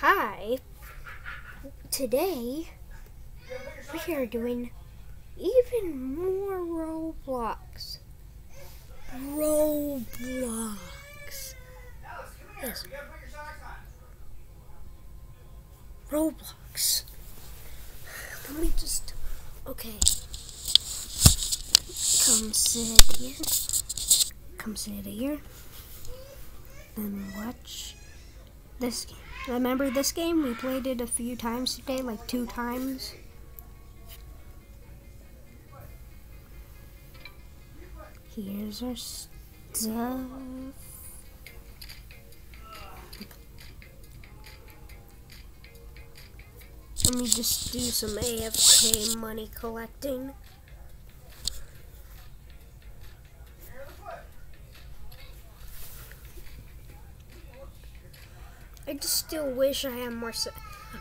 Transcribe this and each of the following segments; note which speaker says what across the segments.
Speaker 1: Hi. Today we are doing even more Roblox. Roblox. Yes. Roblox. Let me just. Okay. Come sit here. Come sit here. And watch this game. Remember this game? We played it a few times today, like two times. Here's our stuff. Let me just do some AFK money collecting. I just still wish I had more.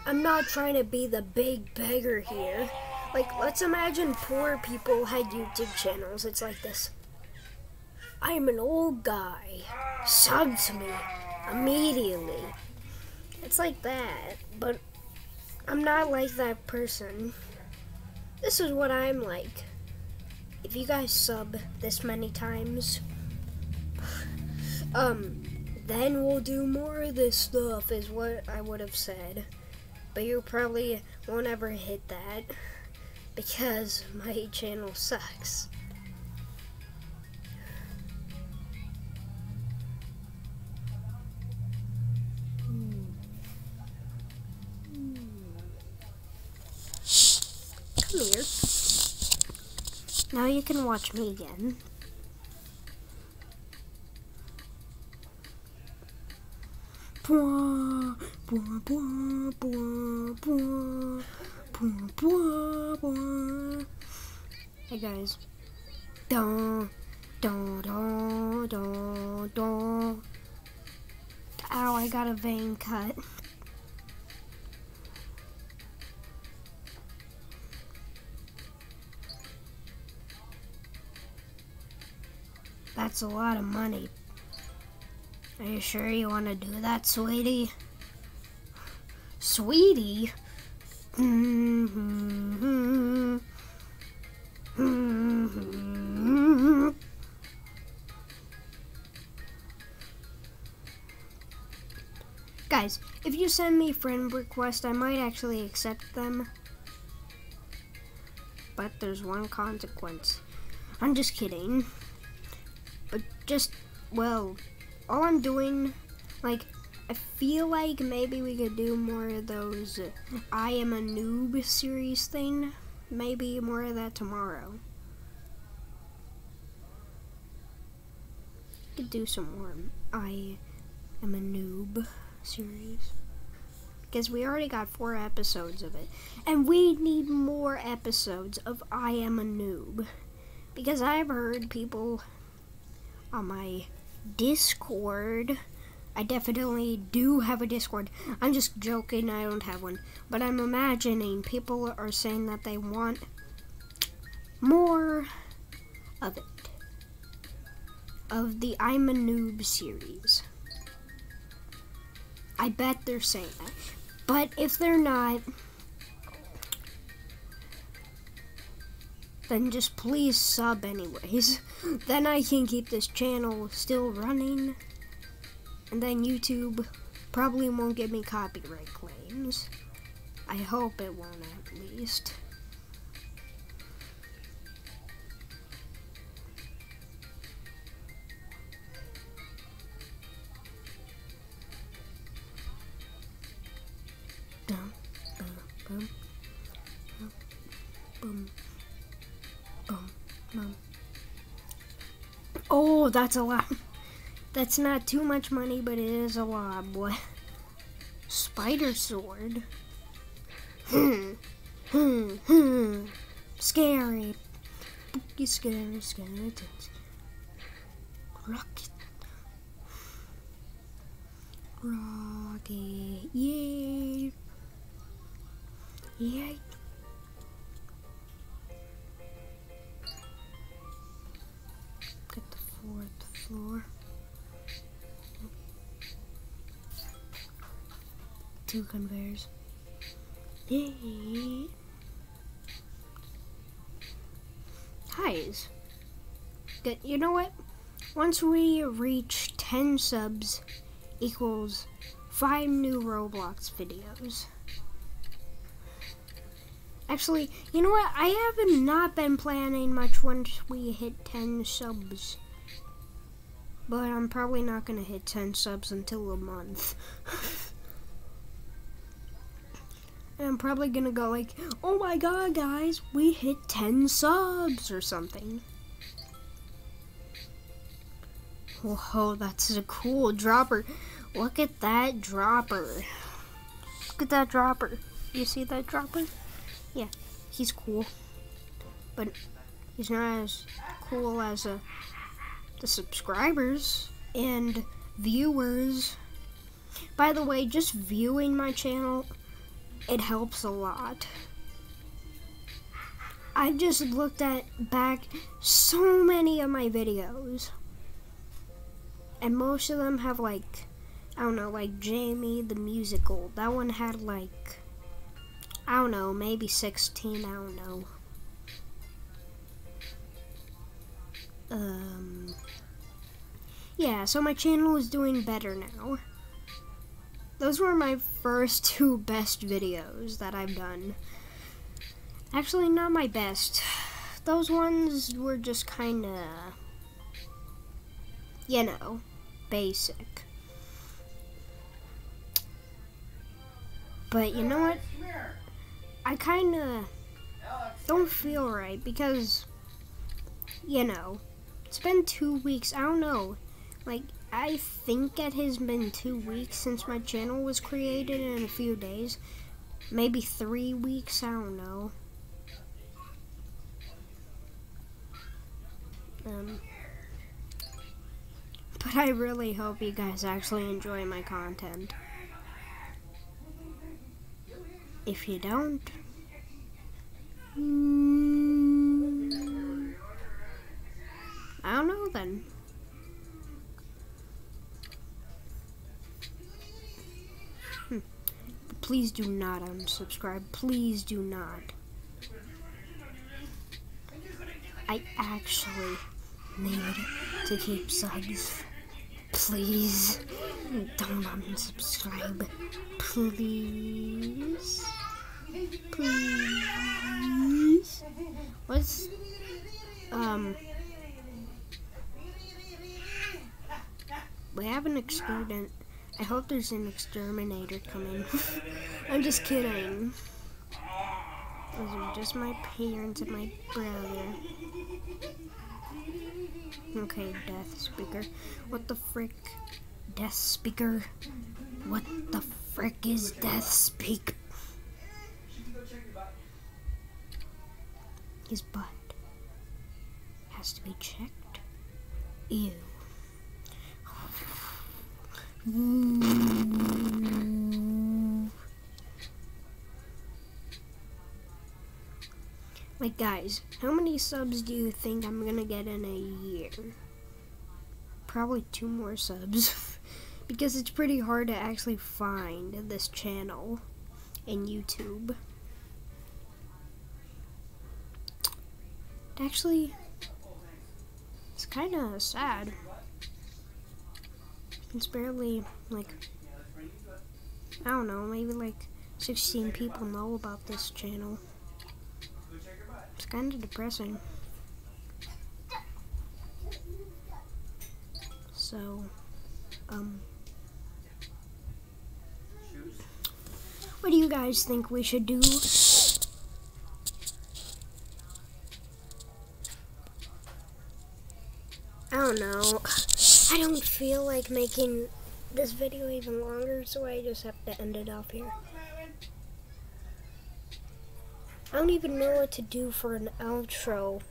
Speaker 1: I'm not trying to be the big beggar here. Like, let's imagine poor people had YouTube channels. It's like this. I'm an old guy. Sub to me immediately. It's like that, but I'm not like that person. This is what I'm like. If you guys sub this many times, um, then we'll do more of this stuff, is what I would have said. But you probably won't ever hit that because my channel sucks. Hmm. Hmm. Come here. Now you can watch me again. Hey guys. Dun, dun, dun, dun, dun. Ow, I got a vein cut. That's a lot of money. Are you sure you want to do that, sweetie? Sweetie? Guys, if you send me friend requests, I might actually accept them. But there's one consequence. I'm just kidding. But just, well, all I'm doing, like, I feel like maybe we could do more of those I am a noob series thing. Maybe more of that tomorrow. Could do some more I am a noob series. Because we already got four episodes of it. And we need more episodes of I am a noob. Because I've heard people on my Discord. I definitely do have a Discord. I'm just joking, I don't have one. But I'm imagining people are saying that they want more of it. Of the I'm a Noob series. I bet they're saying that. But if they're not, then just please sub anyways. then I can keep this channel still running. And then YouTube probably won't give me copyright claims. I hope it won't at least. Oh, that's a lot. That's not too much money, but it is a lot, boy. Spider sword. Hmm. Hmm. Hmm. Scary. Spooky, scary skeletons. Rocket. Rocket. Yay. Yay. fourth, the, floor. Two conveyors. Yay. Highs. You know what? Once we reach 10 subs equals 5 new Roblox videos. Actually, you know what? I haven't not been planning much once we hit 10 subs. But I'm probably not going to hit 10 subs until a month. and I'm probably to go like, oh my god, guys, we hit 10 subs or something. Whoa, that's a cool dropper. Look at that dropper. Look at that dropper. You see that dropper? Yeah, he's cool. But he's not as cool as uh, the subscribers and viewers. By the way, just viewing my channel, it helps a lot. I've just looked at back so many of my videos. And most of them have like, I don't know, like Jamie the Musical. That one had like I don't know, maybe 16, I don't know. Um, yeah, so my channel is doing better now. Those were my first two best videos that I've done. Actually, not my best. Those ones were just kind of, you know, basic. But you know what? I kind of don't feel right because, you know, it's been two weeks. I don't know. Like, I think it has been two weeks since my channel was created in a few days. Maybe three weeks, I don't know. Um, but I really hope you guys actually enjoy my content. If you don't, mm, I don't know then. Please do not unsubscribe. Please do not. I actually need to keep subs. Please don't unsubscribe. Please. Please. What's um we have an experiment. I hope there's an exterminator coming. I'm just kidding. Those are just my parents and my brother. Okay, death speaker. What the frick? Death speaker? What the frick is death speak? His butt has to be checked. Ew. Like, guys, how many subs do you think I'm gonna get in a year? Probably two more subs. because it's pretty hard to actually find this channel in YouTube. Actually, it's kind of sad. It's barely, like, I don't know, maybe like 16 people know about this channel. It's kind of depressing. So, um, what do you guys think we should do? I don't know. I don't feel like making this video even longer, so I just have to end it off here. I don't even know what to do for an outro.